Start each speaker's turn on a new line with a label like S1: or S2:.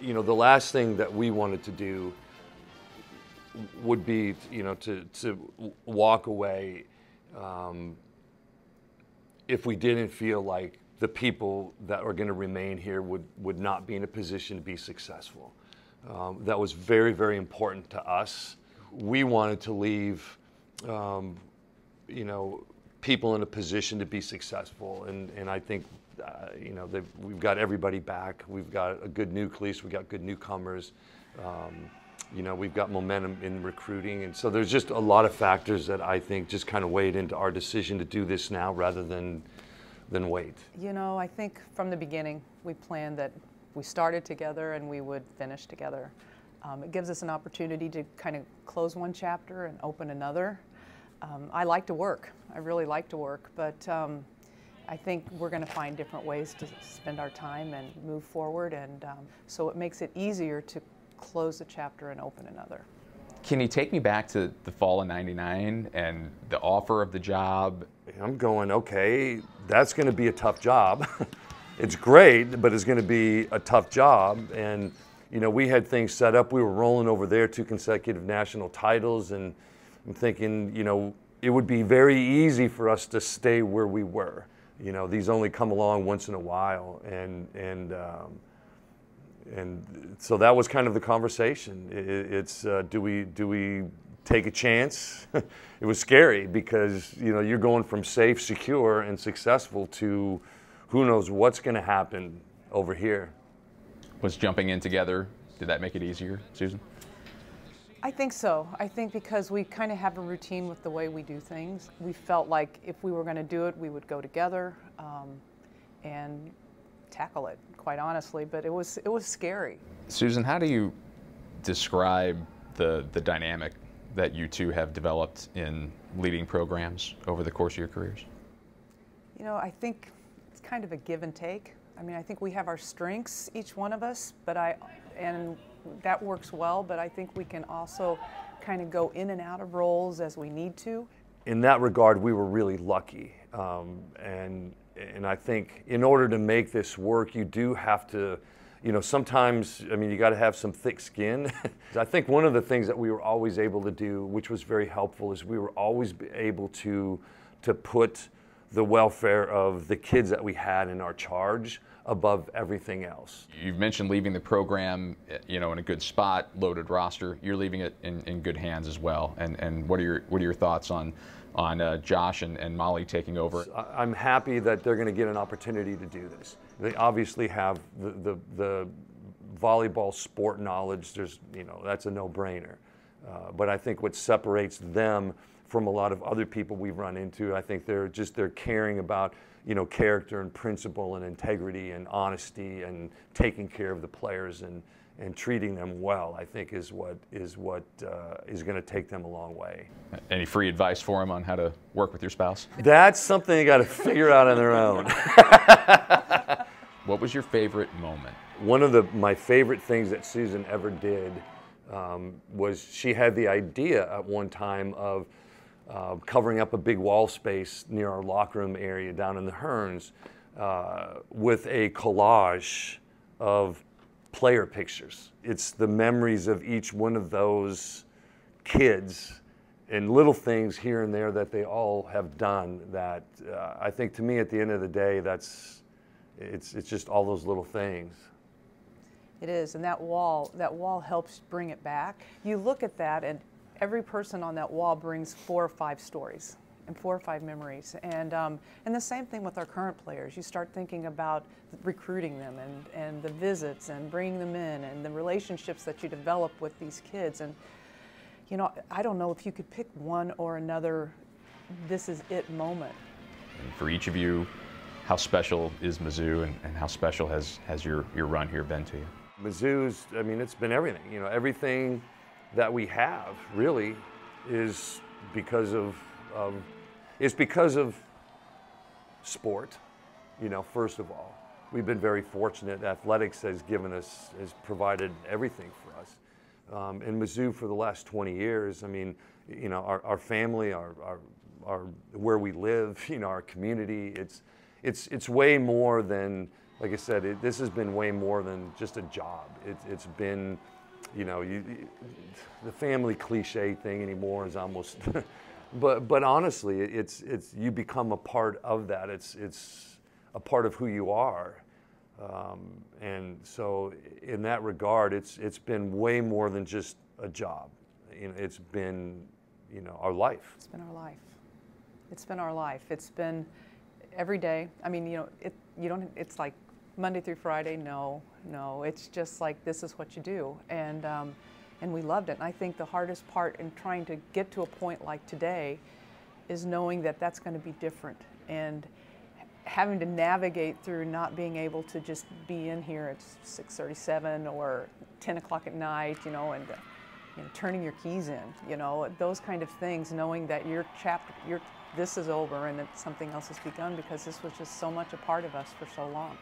S1: you know, the last thing that we wanted to do would be, you know, to, to walk away um, if we didn't feel like the people that are going to remain here would, would not be in a position to be successful. Um, that was very, very important to us. We wanted to leave, um, you know, people in a position to be successful. And, and I think, uh, you know, we've got everybody back. We've got a good nucleus. We've got good newcomers. Um, you know, we've got momentum in recruiting. And so there's just a lot of factors that I think just kind of weighed into our decision to do this now rather than, than wait.
S2: You know, I think from the beginning, we planned that we started together and we would finish together. Um, it gives us an opportunity to kind of close one chapter and open another. Um, I like to work. I really like to work, but um, I think we're going to find different ways to spend our time and move forward, and um, so it makes it easier to close a chapter and open another.
S3: Can you take me back to the fall of 99 and the offer of the job?
S1: I'm going, okay, that's going to be a tough job. it's great, but it's going to be a tough job. And, you know, we had things set up. We were rolling over there two consecutive national titles. And I'm thinking, you know, it would be very easy for us to stay where we were. You know, these only come along once in a while. And, and, um, and so that was kind of the conversation. It, it's uh, do we do we take a chance? it was scary because you know you're going from safe, secure, and successful to who knows what's going to happen over here.
S3: Was jumping in together did that make it easier, Susan?
S2: I think so. I think because we kind of have a routine with the way we do things, we felt like if we were going to do it, we would go together um, and tackle it quite honestly, but it was it was scary.
S3: Susan, how do you describe the the dynamic that you two have developed in leading programs over the course of your careers?
S2: You know, I think it's kind of a give and take. I mean, I think we have our strengths, each one of us, but I and that works well, but I think we can also kind of go in and out of roles as we need to.
S1: In that regard, we were really lucky. Um, and and I think in order to make this work, you do have to, you know, sometimes, I mean, you got to have some thick skin. I think one of the things that we were always able to do, which was very helpful, is we were always able to, to put the welfare of the kids that we had in our charge above everything else.
S3: You've mentioned leaving the program, you know, in a good spot, loaded roster. You're leaving it in, in good hands as well. And, and what are your what are your thoughts on on uh, Josh and, and Molly taking over.
S1: I'm happy that they're going to get an opportunity to do this. They obviously have the, the, the volleyball sport knowledge. There's, you know, that's a no-brainer. Uh, but I think what separates them from a lot of other people we've run into, I think they're just they're caring about you know character and principle and integrity and honesty and taking care of the players and and treating them well, I think, is what is what uh, is going to take them a long way.
S3: Any free advice for them on how to work with your spouse?
S1: That's something they got to figure out on their own.
S3: what was your favorite moment?
S1: One of the my favorite things that Susan ever did um, was she had the idea at one time of uh, covering up a big wall space near our locker room area down in the Hearnes uh, with a collage of player pictures. It's the memories of each one of those kids and little things here and there that they all have done that uh, I think to me at the end of the day that's it's it's just all those little things.
S2: It is and that wall that wall helps bring it back. You look at that and every person on that wall brings four or five stories and four or five memories. And, um, and the same thing with our current players. You start thinking about recruiting them and, and the visits and bringing them in and the relationships that you develop with these kids. And, you know, I don't know if you could pick one or another this is it moment.
S3: And for each of you, how special is Mizzou and, and how special has, has your, your run here been to you?
S1: Mizzou's, I mean, it's been everything. You know, everything that we have really is because of, of is because of sport, you know, first of all. We've been very fortunate. Athletics has given us, has provided everything for us. Um, in Mizzou for the last 20 years, I mean, you know, our, our family, our, our, our, where we live, you know, our community, it's, it's, it's way more than, like I said, it, this has been way more than just a job. It, it's been, you know, you, the family cliche thing anymore is almost, but but honestly, it's it's you become a part of that. It's it's a part of who you are, um, and so in that regard, it's it's been way more than just a job. You know, it's been, you know, our life.
S2: It's been our life. It's been our life. It's been every day. I mean, you know, it, you don't, it's like Monday through Friday. No, no. It's just like this is what you do. And, um, and we loved it. And I think the hardest part in trying to get to a point like today is knowing that that's going to be different and having to navigate through not being able to just be in here at 6:37 or 10 o'clock at night, you know, and you know, turning your keys in, you know, those kind of things. Knowing that your chapter, your this is over and that something else has begun because this was just so much a part of us for so long.